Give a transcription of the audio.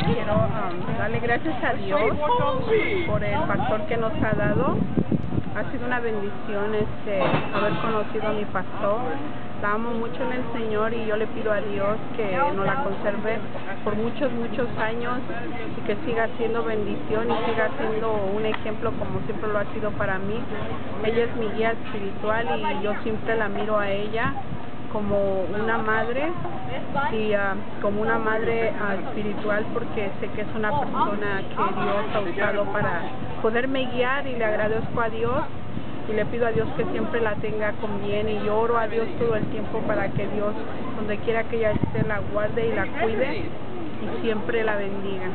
Quiero um, darle gracias a Dios por el pastor que nos ha dado. Ha sido una bendición este haber conocido a mi pastor. La amo mucho en el Señor y yo le pido a Dios que nos la conserve por muchos, muchos años y que siga siendo bendición y siga siendo un ejemplo como siempre lo ha sido para mí. Ella es mi guía espiritual y yo siempre la miro a ella como una madre y ah, como una madre ah, espiritual porque sé que es una persona que Dios ha usado para poderme guiar y le agradezco a Dios y le pido a Dios que siempre la tenga con bien y oro a Dios todo el tiempo para que Dios donde quiera que ella esté la guarde y la cuide y siempre la bendiga.